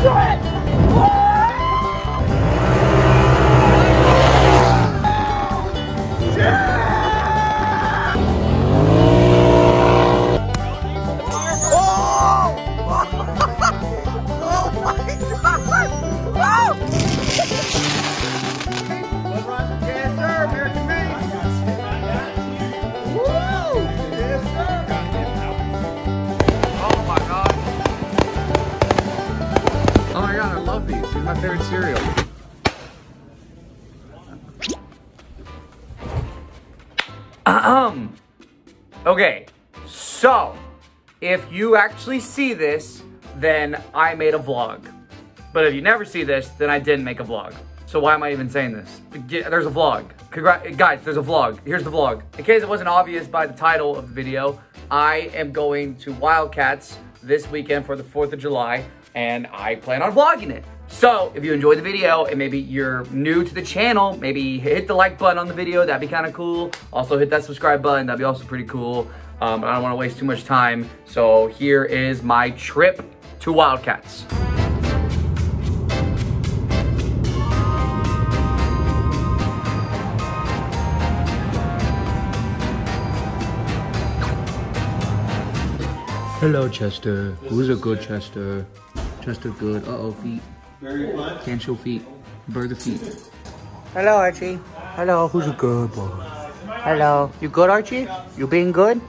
Oh Okay, so if you actually see this, then I made a vlog. But if you never see this, then I didn't make a vlog. So why am I even saying this? There's a vlog. Congra- guys, there's a vlog. Here's the vlog. In case it wasn't obvious by the title of the video, I am going to Wildcats this weekend for the 4th of July, and I plan on vlogging it. So if you enjoyed the video and maybe you're new to the channel, maybe hit the like button on the video. That'd be kind of cool. Also hit that subscribe button. That'd be also pretty cool. Um, I don't want to waste too much time. So here is my trip to Wildcats. Hello, Chester. Who's a good Chester? Chester good. Uh oh, feet. Can't show feet. Bird the feet. Hello, Archie. Hello, who's a good boy? Hello. You good, Archie? You being good?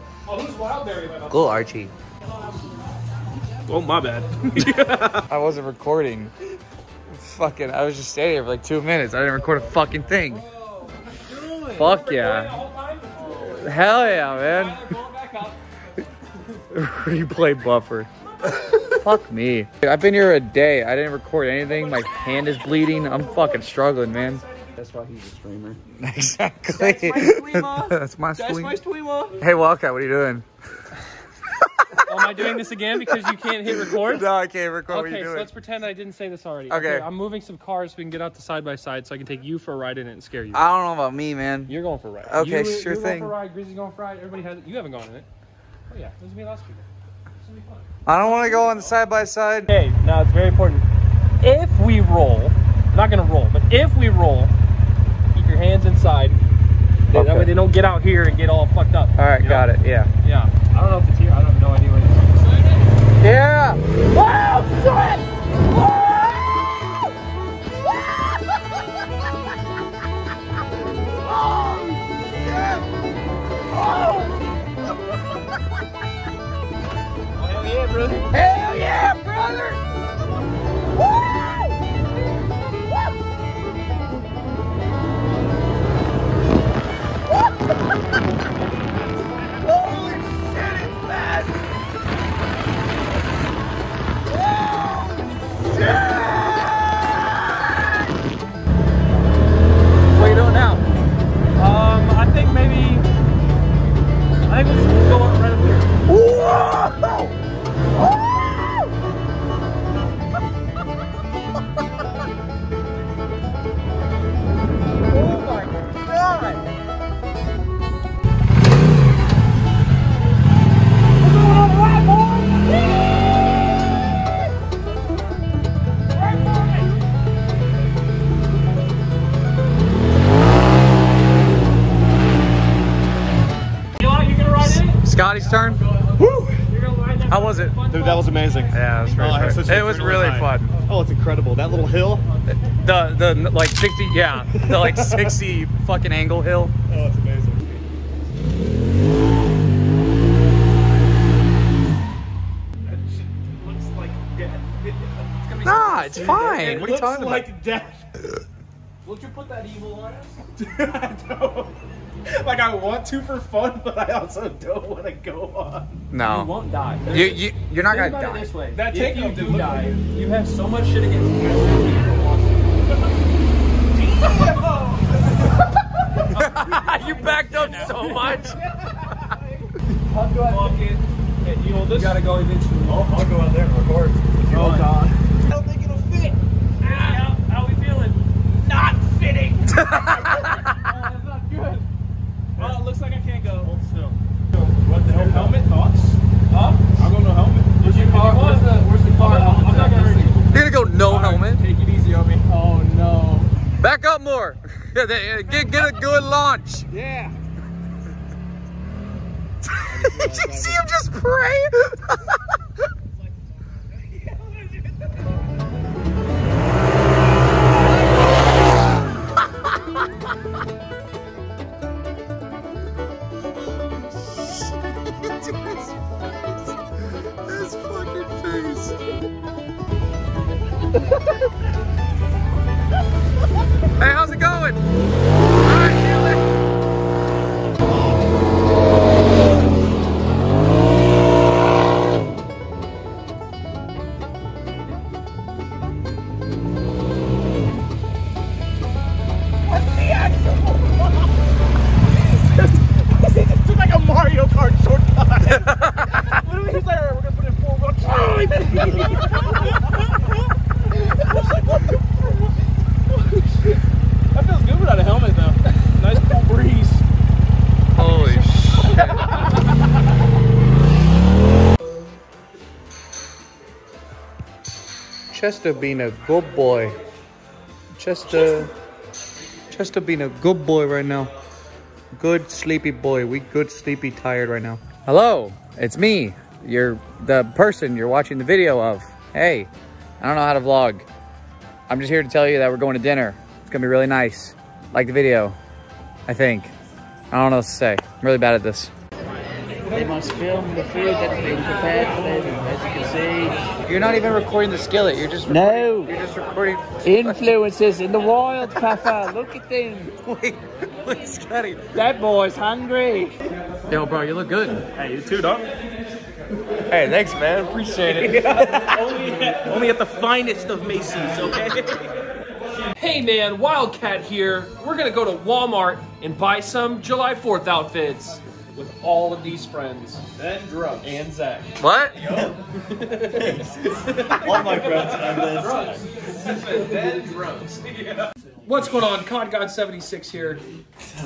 Go, Archie. Oh, my bad. I wasn't recording. Fucking, I was just standing here for like two minutes. I didn't record a fucking thing. Fuck yeah. Hell yeah, man. Replay buffer. Fuck me. I've been here a day. I didn't record anything. My hand is bleeding. I'm fucking struggling, man. That's why he's a streamer. Exactly. That's my streamer. That's my That's my streamer. Hey, Wildcat, what are you doing? Am I doing this again because you can't hit record? No, I can't record. what are Okay, you so let's pretend I didn't say this already. Okay. I'm moving some cars so we can get out the side by side so I can take you for a ride in it and scare you. I don't know about me, man. You're going for a ride. Okay, you, sure you're thing. Going for a ride. Grizzy's going for a ride. Everybody has it. You haven't gone in it. Oh yeah, this is me last week. This is gonna be fun. I don't want to go on the side by side. Okay, now it's very important. If we roll, I'm not gonna roll, but if we roll, keep your hands inside. Okay. That way they don't get out here and get all fucked up. All right, you know? got it. Yeah. Yeah. I don't know if it's here. I have no idea what it is. Yeah. Hell yeah, brother. Hell yeah, brother! How was it? Dude, that was amazing. Yeah, it was Oh, I had fun. such a It was really time. fun. Oh, it's incredible. That little hill. The the like sixty yeah the like sixty fucking angle hill. Oh, it's amazing. It looks like death. Nah, it's fine. It What are you looks talking like about? death. Would you put that evil on us? I don't. Like I want to for fun, but I also don't want to go on. No. You won't die. you you you're not Think gonna about it die. this way. That if you do die, good. you have so much shit against you. you backed up so much. Walk in. and You hold this. You gotta go eventually. I'll, I'll go out there and record. Oh God. I don't think it'll fit. Ah, how, how we feeling? Not fitting. oh, that's not good. Well, it looks like I can't go. Hold still. What the hell? Helmet thoughts? Huh? I'll go no helmet. Where's your car? Where's the, where's the car? I'm, I'm not gonna hurt you. You're gonna go more. Uh, get, get a good launch. Yeah. Did you see him just pray? Chester being a good boy. Chester. Chester being a good boy right now. Good sleepy boy. We good sleepy tired right now. Hello, it's me. You're the person you're watching the video of. Hey, I don't know how to vlog. I'm just here to tell you that we're going to dinner. It's gonna be really nice. Like the video, I think. I don't know what to say. I'm really bad at this. They must film the food that's being prepared for them, as you can see. You're not even recording the skillet. You're just No. You're just recording. Influences in the wild, Papa. Look at them. Wait, wait, Scotty. That boy's hungry. Yo, bro, you look good. Hey, you too, dog. Hey, thanks, man. Appreciate it. only, at, only at the finest of Macy's, okay? Hey man, Wildcat here. We're gonna go to Walmart and buy some July 4th outfits with all of these friends. then drugs. And Zach. what? All my friends and then then drugs. What's going on? Cod God 76 here.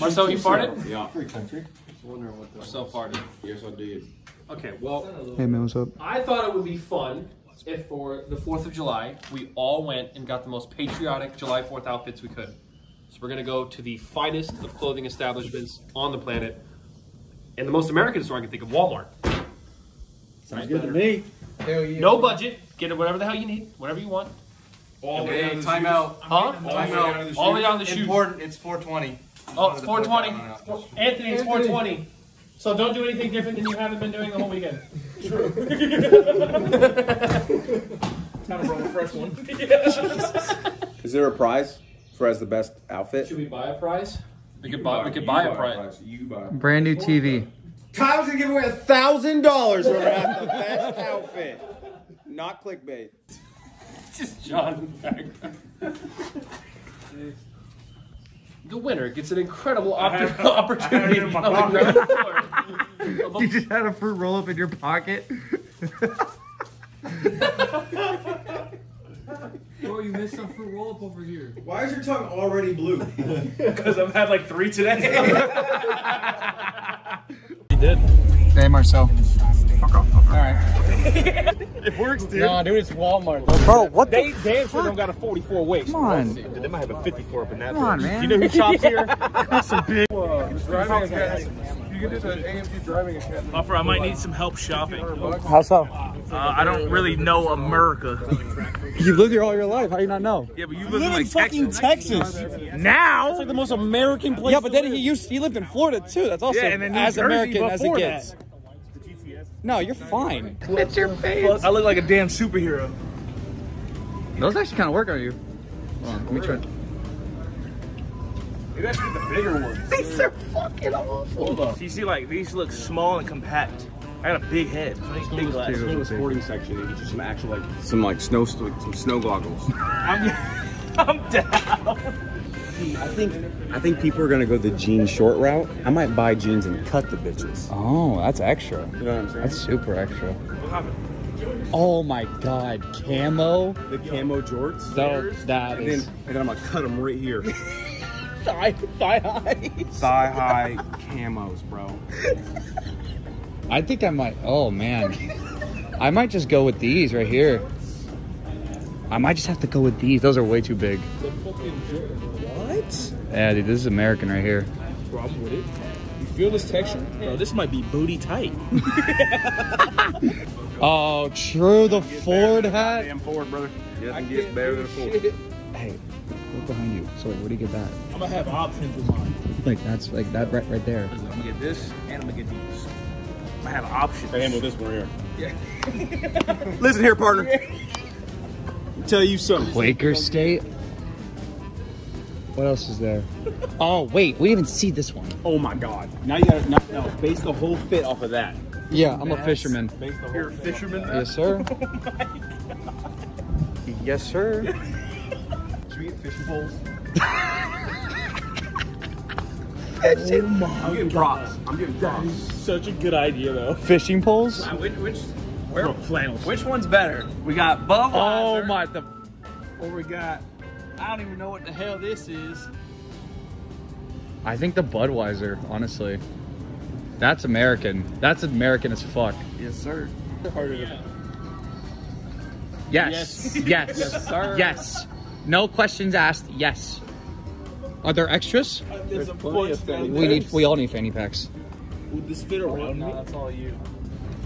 Marcel, you farted? Yeah. Free country. Marcel farted. Yes, I did. Okay, well, Hey man, what's up? I thought it would be fun if for the 4th of July, we all went and got the most patriotic July 4th outfits we could. So we're gonna go to the finest of clothing establishments on the planet, and the most American store I can think of, Walmart. Sounds good to me. Hell yeah. No budget, get it whatever the hell you need, whatever you want. All the way down to the time shoes. out. Huh? All the way down to the All the way shoes. down the shoe. Important. It's 420. Oh, it's 420. Anthony, it's 420. So don't do anything different than you haven't been doing the whole weekend. True. Time to roll a fresh one. Is there a prize for as the best outfit? Should we buy a prize? We could buy. We could buy a prize. You buy. Brand new TV. Kyle's gonna give away a thousand dollars for has the best outfit. Not clickbait. Just John. The winner gets an incredible oppor- opportunity in a fruit roll up in your of a You just had a fruit roll up in your pocket. Why is your tongue already blue? Because I've had like three today. You did. Hey, Marcel. Fuck off. All right. it works, dude. Nah, dude, it's Walmart. Bro, what they damn sure don't got a 44 waist. Come on. They might have a 54 up in that. Come on, bitch. man. You know who shops here? That's some big. Driving academy. You get into AMG driving academy. Offer, I might need some help shopping. How so? Uh, I don't really know America. You've lived here all your life. How do you not know? Yeah, but you You live in live in fucking Texas. Texas. Now, It's like the most American place. Yeah, but then he used he lived in Florida too. That's also Yeah, and then New as Jersey American as it before gets. No, you're fine. It's your face. I look like a damn superhero. Those actually kind of work on you. Hold on, let me try. Maybe I should get the bigger ones. These are fucking awful. You see, like these look small and compact. I got a big head. Big glasses. Go to the sporting section and get you some actual like some like snow some snow goggles. I'm, I'm down. I think I think people are gonna go the jean short route. I might buy jeans and cut the bitches. Oh, that's extra. You know what I'm saying? That's super extra. Oh my god, camo. the camo jorts. So that And then, and then I'm gonna cut them right here. thigh thigh high. Thigh high camos, bro. I think I might. Oh man, I might just go with these right here. I might just have to go with these. Those are way too big. What? Yeah, dude, this is American right here. Bro, I'm with it. You feel this texture? Bro, this might be booty tight. Oh, true. The Ford hat. Damn Ford, brother. You can get better than a Ford. Hey, behind you. So wait, where do you get that? I'm gonna have options with mine. Like that's like that right, right there. I'm gonna get this and I'm gonna get these. I'm gonna have options. I handle this one here. Yeah. Listen here, partner. Tell you something. Quaker State. What else is there? Oh wait, we didn't even see this one. Oh my god. Now you gotta no, no, base the whole fit off of that. Yeah, I'm a fisherman. Base the whole You're a fisherman? Yes, sir. Oh, yes, sir. Should we get fishing poles? Oh my I'm getting props. I'm getting props. Such a good idea though. Fishing poles? Uh, which, which, Bro, flannels. which one's better? We got Budweiser. Oh my! The Or we got, I don't even know what the hell this is. I think the Budweiser, honestly. That's American. That's American as fuck. Yes, sir. Yes. Yes. Yes. Yes, sir. Yes. No questions asked. Yes. Are there extras? There's a bunch of fanny We need. We all need fanny packs. Would this fit oh, around me? that's all you.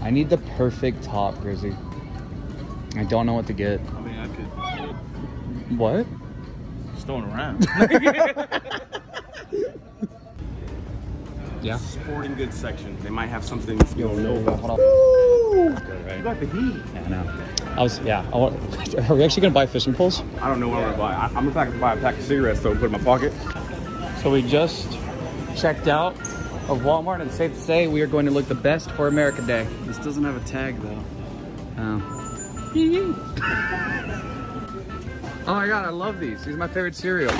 I need the perfect top, Grizzy. I don't know what to get. I mean, I could What? just throw it around. Yeah. Sporting goods section. They might have something you don't know about. Hold on. You got the heat. Yeah, I know. I was. Yeah. I want, are we actually gonna buy fishing poles? I don't know what I'm gonna buy. I, I'm gonna buy a pack of cigarettes though and put in my pocket. So we just checked out of Walmart, and safe to say we are going to look the best for America Day. This doesn't have a tag though. Oh. oh my god, I love these. These are my favorite cereal.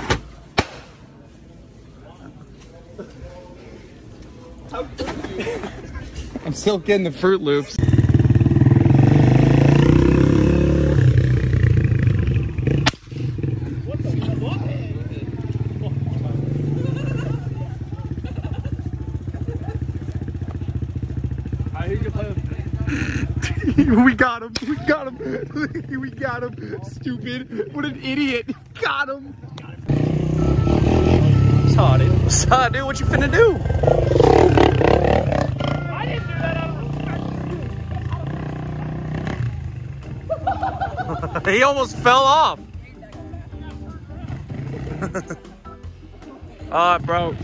I'm still getting the Froot Loops. we got him. We got him. we got him. Stupid. What an idiot. Got him. Saw dude. Saw dude. What you finna do? he almost fell off. Ah, bro.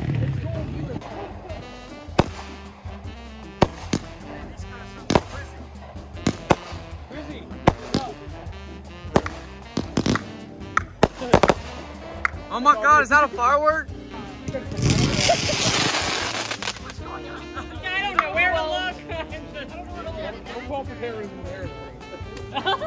Oh my god, is that a firework? I don't know where to look. Oh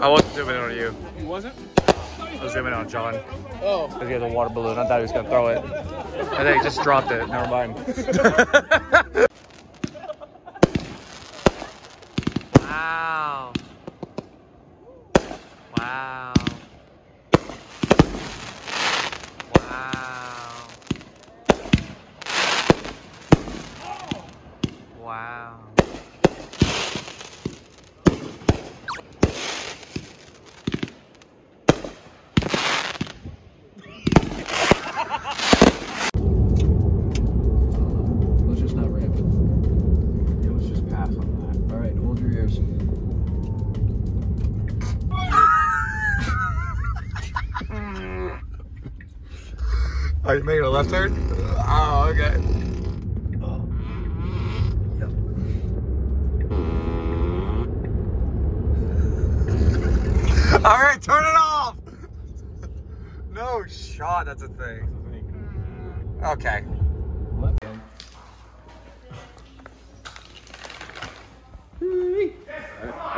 I wasn't zooming in on you. You wasn't? I was zooming in on John. Oh. Because he has a water balloon. I thought he was going to throw it. And then he just dropped it. Never mind. wow. Wow. Wow. Wow. Are you making a left turn? Oh, okay. All right, turn it off. No shot. That's a thing. Okay.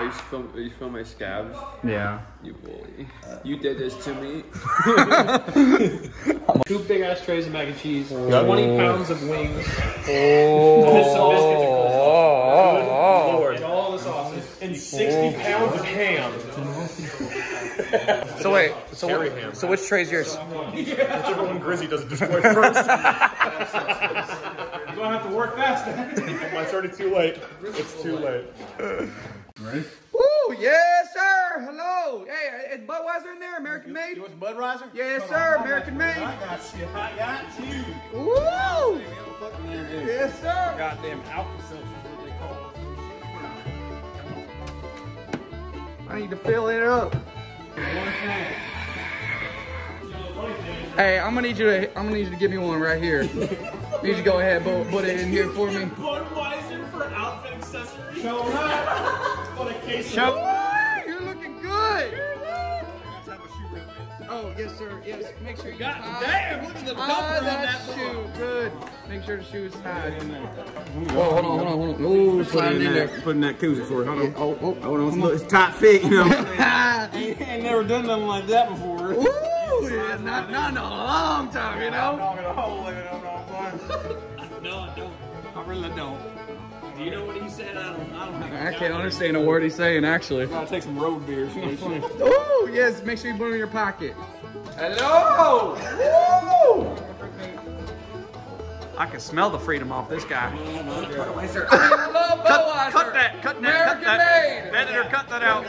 Are you film, are you film my scabs? Yeah. You bully. You did this to me. Two big ass trays of mac and cheese, 20 pounds of wings, oh. oh, Lord. and all the sauces, and 60 pounds of ham. So wait, so Terry what, ham. so which tray's yours? Whichever one Grizzy doesn't destroy first. You're gonna have to work fast. It's already too late. It's too late. Ready? Woo, yes, sir. Hello. Hey, is Budweiser in there? American made? You want Budweiser? Yes, sir. American made. I got you. I got you. Woo! Yes, sir. Goddamn Alka Seltzer is what they call I need to fill it up. Hey, I'm gonna need you to. I'm gonna need you to give me one right here. need you to go ahead, put, put it in here for me. Budweiser for outfit accessories. Show What a case Show. You're looking good. Oh yes, sir. Yes. Make sure you. God tie- damn, look at the tie number on that that shoe. Good. Make sure the shoe is tied. Whoa, hold on, hold on, hold on. Ooh, slide it in there. Put in that koozie for you. Hold on. Oh, oh, Hold on. Look, It's tight fit, you know. Ain't, ain't never done nothing like that before. Ooh, yeah, not, not in a long time, you know. Knocking a hole in it, I don't know No, I don't. I really don't. Do you know what he said? I don't. I don't have. I can't understand a word he's saying, actually. Gotta take some road beers. You know what I'm saying? Oh, yes, make sure you put it in your pocket. Hello! Woo! I can smell the freedom off this guy. Budweiser. cut, cut that, cut that, American cut that. made. Editor, cut that out.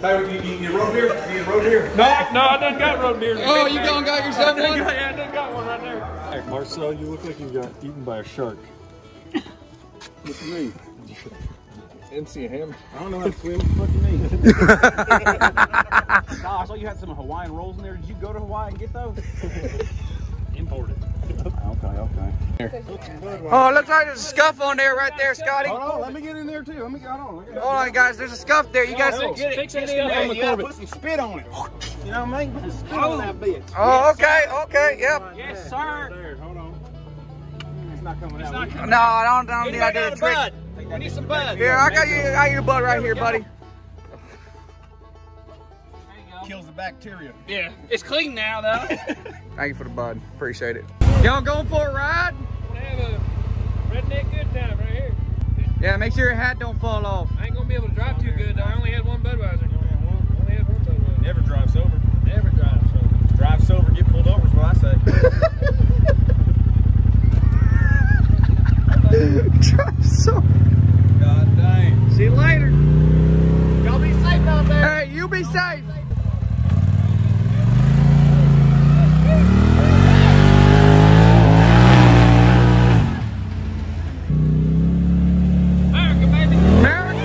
Tyler, you, you need road beer? You need road beer? No, no, I done got road beer. Oh, you gone got yourself one? yeah, I done got one right there. Hey, Marcel, you look like you got eaten by a shark. What you mean? MC Hammer. I don't know how to swim. What you mean? Nah, I saw you had some Hawaiian rolls in there. Did you go to Hawaii and get those? Imported. Okay, okay. Oh, it looks like there's a scuff on there right there, Scotty. Hold on, let me get in there too. Let me get on. Let me Hold on, guys. There's a scuff there. You guys. Fix that in stuff there. on the You gotta put some spit on it. You know what I mean? Put some spit on that bitch. Oh, okay, okay, yep. Yes, sir. There, hold. It's coming out. not No, I don't, I don't think I did a trick. We need some bud. Here, I got you. I got your bud right here, buddy. Kills the bacteria. Yeah, it's clean now though. Thank you for the bud. Appreciate it. Y'all going for a ride? Gonna have a redneck good time right here. Yeah, make sure your hat don't fall off. I ain't gonna be able to drive too good. I only had one Budweiser. Only had one Budweiser. Never drive sober. Never drive. So Drive sober, get pulled over is what I say. Drive so. God dang. See you later. Y'all be safe out there. Hey, you be safe. America, baby. America.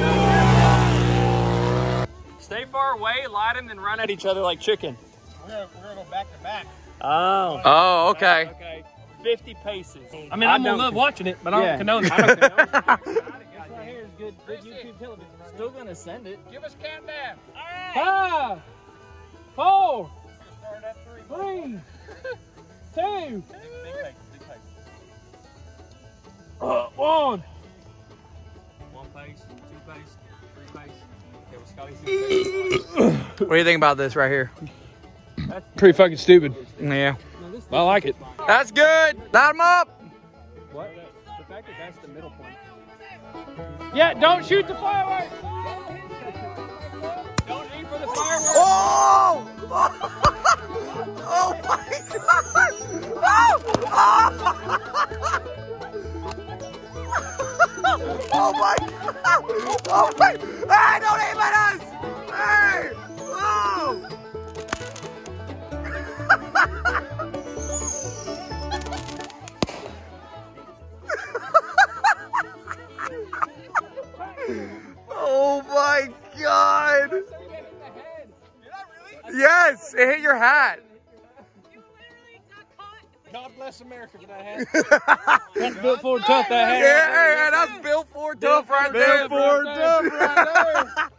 Stay far away, light them, then run at each other like chicken. We're gonna, we're gonna go back to back. Oh. Oh, okay. Okay. 50 paces. I mean, I'm gonna love watching it, but I Yeah. don't condone it. I don't condone This right here is good, good YouTube television. Still gonna send it. Give us countdown. Five, four, three, two, uh, one. One pace, two pace, three pace. Okay, well, Scotty's What do you think about this right here? Pretty fucking stupid. Yeah. I like it. That's good. Light them up. What? The fact that that's the middle point. Yeah, don't shoot the fireworks. Don't aim for the fireworks. Oh! oh my god! Oh, oh my god! Oh my! Hey, don't aim at us! Hey! Oh! oh my god! Yes, it hit your hat. God bless America for that hat. That's built for tough. That hat. Yeah, hey, hey, that's Bill Ford tough right there. Ford tough right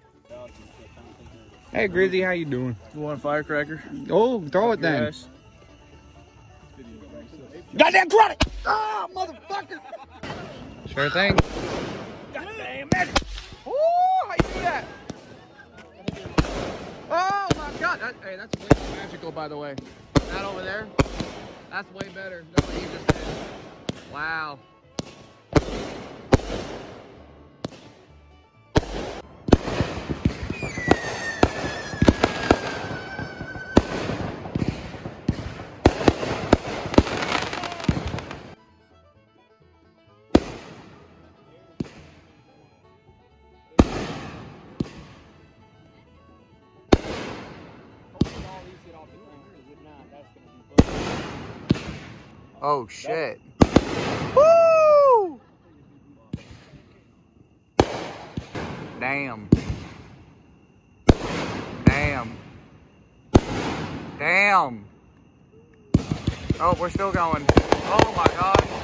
Hey, Grizzy, how you doing? You want a firecracker? Oh, throw it then. Yes. Goddamn credit! Ah, motherfucker! Sure thing. Goddamn it. Ooh, how you do that? Oh my god! That, hey, that's way too magical, by the way. That over there, that's way better than what you just did. Wow. Oh shit. Woo! Damn. Damn. Damn. Oh, we're still going. Oh my god.